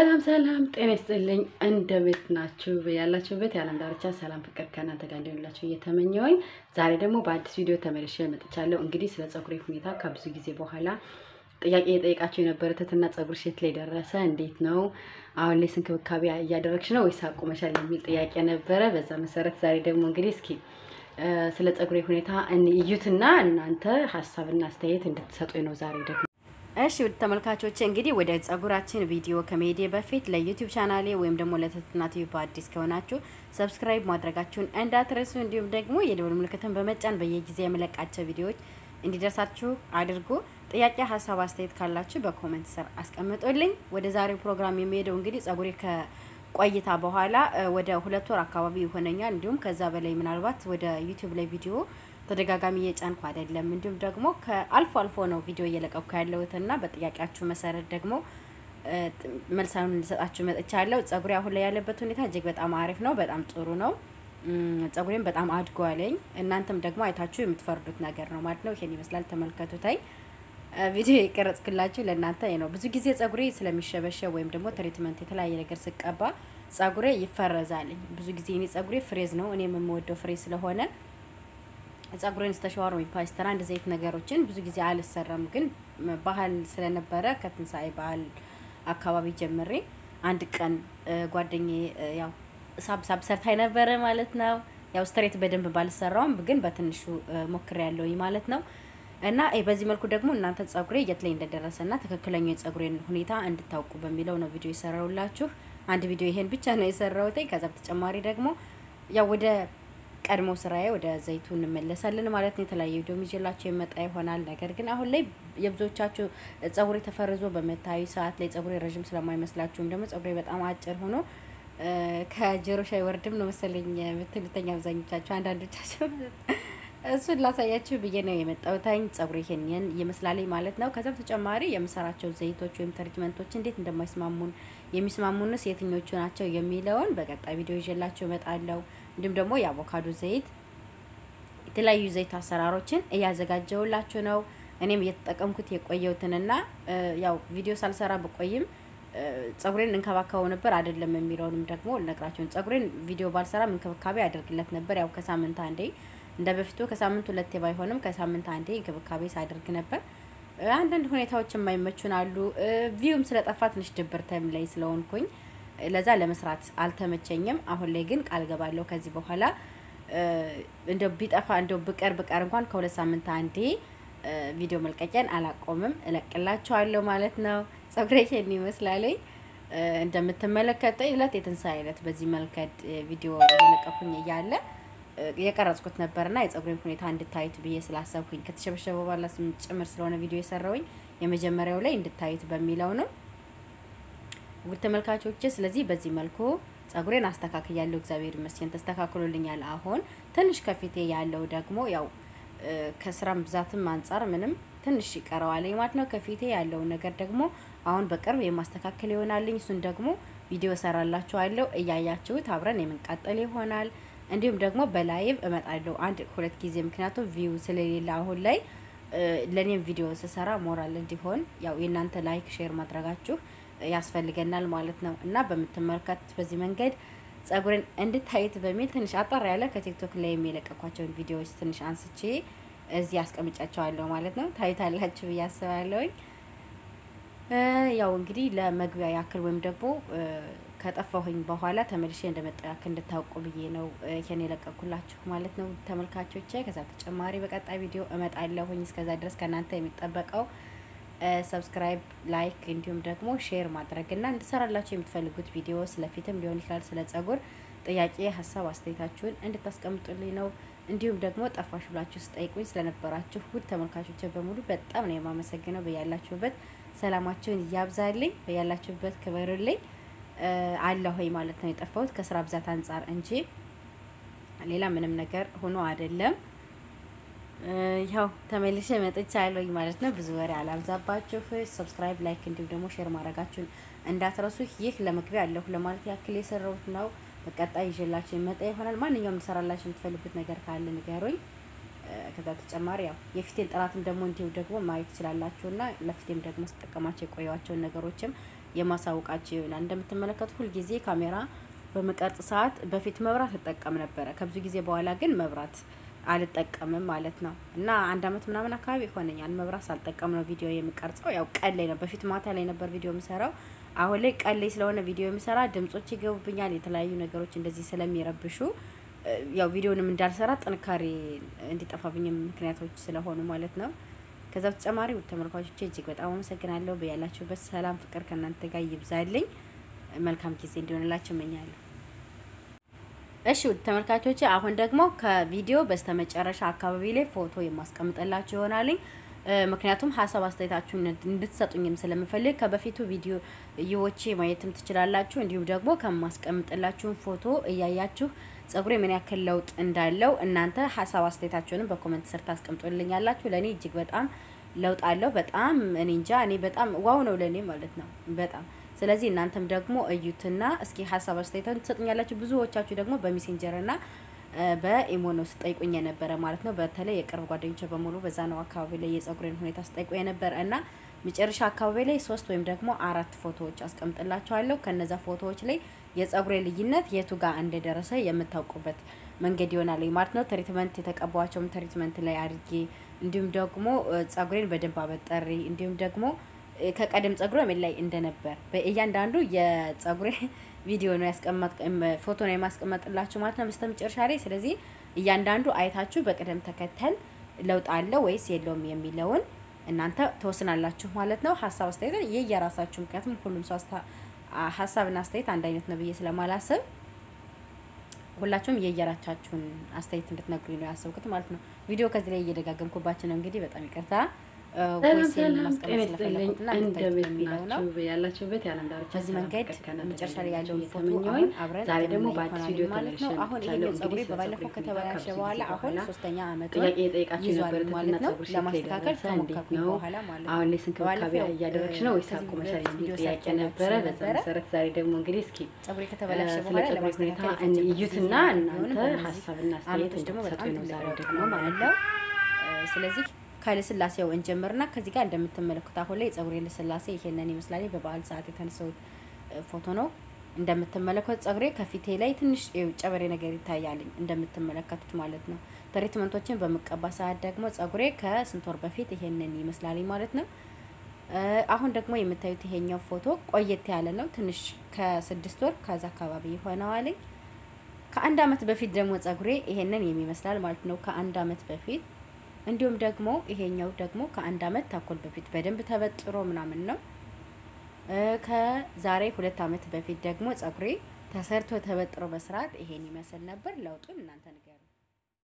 ሰላም ሰላም፣ ጤና ይስጥልኝ። እንደቤት ናችሁ? ያላችሁበት የዓለም ዳርቻ ሰላም ፍቅር ከእናንተ ጋር እንዲሆንላችሁ እየተመኘሁኝ ዛሬ ደግሞ በአዲስ ቪዲዮ ተመልሼ መጥቻለሁ። እንግዲህ ስለ ፀጉሬ ሁኔታ ከብዙ ጊዜ በኋላ ጥያቄ የጠየቃችሁ የነበረ ትትና ፀጉር ሴት ላይ ደረሰ፣ እንዴት ነው አሁን ላይ እንክብካቤ እያደረግሽ ነው ወይስ አቁመሻል የሚል ጥያቄ ነበረ። በዛ መሰረት ዛሬ ደግሞ እንግዲህ እስኪ ስለ ፀጉሬ ሁኔታ እዩትና እናንተ ሀሳብና አስተያየት እንድትሰጡኝ ነው ዛሬ ደግሞ እሺ ውድ ተመልካቾች እንግዲህ ወደ ፀጉራችን ቪዲዮ ከመሄዴ በፊት ለዩቲዩብ ቻናሌ ወይም ደግሞ ለትትና ቲዩብ አዲስ ከሆናችሁ subscribe ማድረጋችሁን እንዳትረሱ፣ እንዲሁም ደግሞ የደወል ምልክትን በመጫን በየጊዜ የመለቃቸው ቪዲዮዎች እንዲደርሳችሁ አድርጉ። ጥያቄ፣ ሀሳብ፣ አስተያየት ካላችሁ በ comment ስር አስቀምጡልኝ። ወደ ዛሬው ፕሮግራም የሚሄደው እንግዲህ ፀጉሬ ከቆይታ በኋላ ወደ ሁለት ወር አካባቢ ይሆነኛል። እንዲሁም ከዛ በላይ ምናልባት ወደ ዩቲዩብ ላይ ቪዲዮ ተደጋጋሚ እየጫንኩ አይደለም። እንዲሁም ደግሞ ከአልፎ አልፎ ነው ቪዲዮ እየለቀኩ ያለሁትና በጥያቄያችሁ መሰረት ደግሞ መልሳኑን እንድሰጣችሁ መጥቻለሁ። ፀጉሬ አሁን ላይ ያለበት ሁኔታ እጅግ በጣም አሪፍ ነው። በጣም ጥሩ ነው። ፀጉሬም በጣም አድጓለኝ። እናንተም ደግሞ አይታችሁ የምትፈርዱት ነገር ነው ማለት ነው። ይሄን ይመስላል። ተመልከቱታይ። ቪዲዮ የቀረጽኩላችሁ ለእናንተ ነው። ብዙ ጊዜ ፀጉሬ ስለሚሸበሸብ ወይም ደግሞ treatment የተለያየ ነገር ስቀባ ፀጉሬ ይፈረዛልኝ። ብዙ ጊዜ እኔ ፀጉሬ frizz ነው። እኔ የምወደው frizz ስለሆነ ፀጉሬን ስተሸዋር ወይ ፓስተር አንድ ዘይት ነገሮችን ብዙ ጊዜ አልሰራም። ግን ባህል ስለነበረ ከትንሳኤ ባህል አካባቢ ጀምሬ አንድ ቀን ጓደኛዬ ያው ሳብ ሳብ ሰርታኝ ነበረ ማለት ነው። ያው ስትሬት በደንብ ባልሰራውም ግን በትንሹ ሞክሬ ያለውኝ ማለት ነው። እና በዚህ መልኩ ደግሞ እናንተ ፀጉሬ የት ላይ እንደደረሰና ትክክለኛው የፀጉሬን ሁኔታ እንድታውቁ በሚለው ነው ቪዲዮ የሰራውላችሁ። አንድ ቪዲዮ ይሄን ብቻ ነው የሰራሁት። ከዛ በተጨማሪ ደግሞ ያው ወደ ቀድሞ ስራዬ ወደ ዘይቱ እንመለሳለን ማለት ነው። የተለያየ ቪዲዮ ይዤላችሁ የመጣ ይሆናል። ነገር ግን አሁን ላይ የብዙዎቻችሁ ፀጉሬ ተፈርዞ በምታዩ ሰዓት ላይ ፀጉሬ ረዥም ስለማይመስላችሁም ደግሞ ፀጉሬ በጣም አጭር ሆኖ ከጆሮ ሻይ ወርድም ነው መሰለኝ የምትሉተኛ አብዛኞቻችሁ፣ አንዳንዶቻችሁ እሱን ላሳያችሁ ብዬ ነው የመጣሁታኝ። ፀጉሬ ይሄንን ይመስላልኝ ማለት ነው። ከዛ በተጨማሪ የምሰራቸው ዘይቶች ወይም ትሪትመንቶች እንዴት እንደማይስማሙን የሚስማሙንስ የትኞቹ ናቸው የሚለውን በቀጣይ ቪዲዮ ይዤላችሁ እመጣለሁ። እንዲሁም ደግሞ የአቮካዶ ዘይት የተለያዩ ዘይት አሰራሮችን እያዘጋጀውላችሁ ነው። እኔም እየተጠቀምኩት የቆየሁትንና ያው ቪዲዮ ሳልሰራ ብቆይም ፀጉሬን እንከባከበው ነበር አይደለም የሚለውንም ደግሞ ልነግራችሁን። ፀጉሬን ቪዲዮ ባልሰራም እንክብካቤ ያደርግለት ነበር። ያው ከሳምንት አንዴ እንደ በፊቱ ከሳምንት ሁለቴ ባይሆንም ከሳምንት አንዴ እንክብካቤ ሳደርግ ነበር። አንዳንድ ሁኔታዎች የማይመቹን አሉ። ቪውም ስለጠፋ ትንሽ ድብርተም ላይ ስለሆንኩኝ ለዛ ለመስራት አልተመቸኝም። አሁን ላይ ግን ቃል ገባለሁ ከዚህ በኋላ እንደው ቢጠፋ እንደው ብቀር ብቀር እንኳን ከሁለት ሳምንት አንዴ ቪዲዮ መልቀቂያን አላቆምም፣ እለቅላችኋለሁ ማለት ነው። ፀጉሬ ይሄን ይመስላለኝ እንደምትመለከተኝ እለት የትንሳኤ እለት በዚህ መልከድ ቪዲዮ እየለቀኩኝ እያለ የቀረጽኩት ነበርና የፀጉሬን ሁኔታ እንድታዩት ብዬ ስላሰብኩኝ ከተሸበሸበ በኋላ ጭምር ስለሆነ ቪዲዮ የሰራውኝ የመጀመሪያው ላይ እንድታዩት በሚለው ነው። ውድ ተመልካቾች፣ ስለዚህ በዚህ መልኩ ፀጉሬን አስተካክያለሁ። እግዚአብሔር ይመስገን ተስተካክሎልኛል። አሁን ትንሽ ከፊቴ ያለው ደግሞ ያው ከስራም ብዛትም አንጻር ምንም ትንሽ ይቀረዋል ማለት ነው። ከፊቴ ያለውን ነገር ደግሞ አሁን በቅርብ የማስተካከል ይሆናልኝ። እሱን ደግሞ ቪዲዮ ሰራላችኋለሁ እያያችሁት አብረን የምንቀጥል ይሆናል። እንዲሁም ደግሞ በ live እመጣለሁ አንድ ሁለት ጊዜ ምክንያቱም view ስለሌለ አሁን ላይ ለእኔም ቪዲዮ ስሰራ ሞራል እንዲሆን ያው የእናንተ like share ማድረጋችሁ ያስፈልገናል ማለት ነው። እና በምትመለከቱት በዚህ መንገድ ፀጉርን እንድታዩት በሚል ትንሽ አጠር ያለ ከቲክቶክ ላይ የሚለቀኳቸውን ቪዲዮዎች ትንሽ አንስቼ እዚህ አስቀምጫቸዋለሁ ማለት ነው። ታዩታላችሁ ብዬ አስባለሁኝ። ያው እንግዲህ ለመግቢያ ያክል ወይም ደግሞ ከጠፋሁኝ በኋላ ተመልሼ እንደመጣሁ ያክል እንድታውቁ ብዬ ነው ይሄን የለቀኩላችሁ ማለት ነው ተመልካቾቼ። ከዛ በተጨማሪ በቀጣይ ቪዲዮ እመጣለሁኝ። እስከዛ ድረስ ከእናንተ የሚጠበቀው subscribe፣ like እንዲሁም ደግሞ share ማድረግና እንድሰራላችሁ የምትፈልጉት ቪዲዮ ስለፊትም ሊሆን ይችላል ስለ ፀጉር ጥያቄ፣ ሀሳብ አስተያየታችሁን እንድታስቀምጡልኝ ነው። እንዲሁም ደግሞ ጠፋሽ ብላችሁ ስጠይቁኝ ስለነበራችሁ ውድ ተመልካቾች በሙሉ በጣም ነው የማመሰግነው። በያላችሁበት ሰላማችሁን ያብዛልኝ፣ በያላችሁበት ክበሩልኝ አለሆይ ማለት ነው። የጠፋሁት ከስራ ብዛት አንጻር እንጂ ሌላ ምንም ነገር ሆኖ አይደለም። ያው ተመልሼ መጥቻለሁ ማለት ነው። ብዙ ወሬ አላብዛባችሁ። subscribe፣ like እንዲሁም ደግሞ share ማድረጋችሁን እንዳትረሱ። ይህ ለመግቢያ አለሁ ለማለት ያክል የሰራሁት ነው። በቀጣይ ይዤላችሁ የመጣ ይሆናል። ማንኛውም ልሰራላችሁ የምትፈልጉት ነገር ካለ ንገሩኝ። ከዛ ተጨማሪ ያው የፊቴን ጥራትን ደግሞ እንዲሁ ደግሞ ማየት ትችላላችሁ እና ለፊቴም ደግሞ ስጠቀማቸው የቆየዋቸውን ነገሮችም የማሳውቃቸው ይሆናል። እንደምትመለከቱ ሁልጊዜ ካሜራ በመቀርጽ ሰዓት በፊት መብራት እጠቀም ነበረ። ከብዙ ጊዜ በኋላ ግን መብራት አልጠቀምም ማለት ነው እና አንድ አመት ምናምን አካባቢ ይሆነኛል መብራት ሳልጠቀም ነው ቪዲዮ የምቀርጸው። ያው ቀን ላይ ነው፣ በፊት ማታ ላይ ነበር ቪዲዮ የምሰራው። አሁን ላይ ቀን ላይ ስለሆነ ቪዲዮ የምሰራ ድምጾች ይገቡብኛል፣ የተለያዩ ነገሮች እንደዚህ ስለሚረብሹ ያው ቪዲዮንም እንዳልሰራ ጥንካሬ እንዲጠፋብኝም ምክንያቶች ስለሆኑ ማለት ነው። ከዛ በተጨማሪ ውድ ተመልካቾቼ እጅግ በጣም አመሰግናለሁ። በያላችሁበት ሰላም ፍቅር ከእናንተ ጋር ይብዛልኝ። መልካም ጊዜ እንዲሆንላችሁ እመኛለሁ። እሺ ውድ ተመልካቾቼ አሁን ደግሞ ከቪዲዮ በስተመጨረሻ አካባቢ ላይ ፎቶ የማስቀምጥላችሁ ይሆናልኝ። ምክንያቱም ሀሳብ አስተያየታችሁን እንድትሰጡኝም ስለምፈልግ ከበፊቱ ቪዲዮ ይዎቼ ማየትም ትችላላችሁ። እንዲሁም ደግሞ ከማስቀምጥላችሁን ፎቶ እያያችሁ ጸጉሬ ምን ያክል ለውጥ እንዳለው እናንተ ሀሳብ አስተያየታችሁንም በ comment ስር ታስቀምጡልኛላችሁ። ለእኔ እጅግ በጣም ለውጥ አለው። በጣም እኔ እንጃ እኔ በጣም wow ነው ለእኔ ማለት ነው በጣም ስለዚህ እናንተም ደግሞ እዩትና እስኪ ሀሳብ አስተያየታችሁን ትሰጡኛላችሁ። ብዙዎቻችሁ ደግሞ በሜሴንጀር እና በኢሞ ነው ስጠይቁኝ የነበረ ማለት ነው። በተለይ የቅርብ ጓደኞች በሙሉ በዛ ነው አካባቢ ላይ የጸጉሬን ሁኔታ ስጠይቁ የነበረ እና መጨረሻ አካባቢ ላይ ሶስት ወይም ደግሞ አራት ፎቶዎች አስቀምጥላችኋለሁ። ከነዛ ፎቶዎች ላይ የጸጉሬ ልዩነት የቱ ጋር እንደደረሰ የምታውቁበት መንገድ ይሆናል ማለት ነው። treatment የተቀባቸውም treatment ላይ አድርጌ እንዲሁም ደግሞ ጸጉሬን በደንብ አበጠሪ እንዲሁም ደግሞ ከቀደም ጸጉሬ ምን ላይ እንደነበር በእያንዳንዱ የጸጉሬ ቪዲዮ ነው ያስቀመጥ ፎቶ ነው የማስቀመጥላችሁ ማለት ነው በስተመጨረሻ ላይ። ስለዚህ እያንዳንዱ አይታችሁ በቅደም ተከተል ለውጥ አለው ወይስ የለውም የሚለውን እናንተ ተወስናላችሁ ማለት ነው። ሀሳብ አስተያየት ይህ የራሳችሁ ምክንያቱም ሁሉም ሰው ሀሳብና አስተያየት አንድ አይነት ነው ብዬ ስለማላስብ ሁላችሁም የየራቻችሁን አስተያየት እንድትነግሩኝ ነው ያሰብኩት ማለት ነው። ቪዲዮ ከዚህ ላይ እየደጋገምኩባችሁ ነው እንግዲህ በጣም ይቅርታ። ያላችሁበት ያለም ዳርቻ በዚህ መንገድ መጨረሻ ላይ ያለውን ፎቶ አሁን አብረን ዛሬ ደግሞ በአዲስ ቪዲዮ ማለት ነው። አሁን ይሄኛው ጸጉሬ በባለፈው ከተበላሸ በኋላ አሁን ሶስተኛ አመት ጥያቄ የጠየቃችሁ ነበር ማለት ነው። ለማስተካከል ከሞከርኩኝ በኋላ ማለት ነው። አሁን ላይ ስንክብካቤ እያደረግሽ ነው ወይስ አቁመሻል የሚል ጥያቄ ነበረ። በዛ መሰረት ዛሬ ደግሞ እንግዲህ እስኪ ጸጉሬ ከተበላሸ በኋላ ለማስተካከል እዩትና እናንተ ሀሳብና አስተያየት ደግሞ በጣም ነው ዛሬ ደግሞ ማለት ነው። ስለዚህ ከልስላሴው እንጀምርና ከዚህ ጋር እንደምትመለከቱት አሁን ላይ የጸጉሬ ልስላሴ ይሄንን ይመስላል። በበዓል ሰዓት የተነሳሁት ፎቶ ነው። እንደምትመለከቱት ጸጉሬ ከፊቴ ላይ ትንሽ ጨበሬ ነገር ይታያልኝ እንደምትመለከቱት ማለት ነው። ትሪትመንቶችን በምቀባ ሰዓት ደግሞ ጸጉሬ ከስንት ወር በፊት ይሄንን ይመስላልኝ ማለት ነው። አሁን ደግሞ የምታዩት ይሄኛው ፎቶ ቆየት ያለ ነው። ትንሽ ከስድስት ወር ከዛ አካባቢ ይሆነዋልኝ። ከአንድ አመት በፊት ደግሞ ጸጉሬ ይሄንን የሚመስላል ማለት ነው። ከአንድ አመት በፊት እንዲሁም ደግሞ ይሄኛው ደግሞ ከአንድ አመት ተኩል በፊት በደንብ ተበጥሮ ምናምን ነው። ከዛሬ ሁለት አመት በፊት ደግሞ ጸጉሬ ተሰርቶ ተበጥሮ በስርዓት ይሄን ይመስል ነበር። ለውጡን እናንተ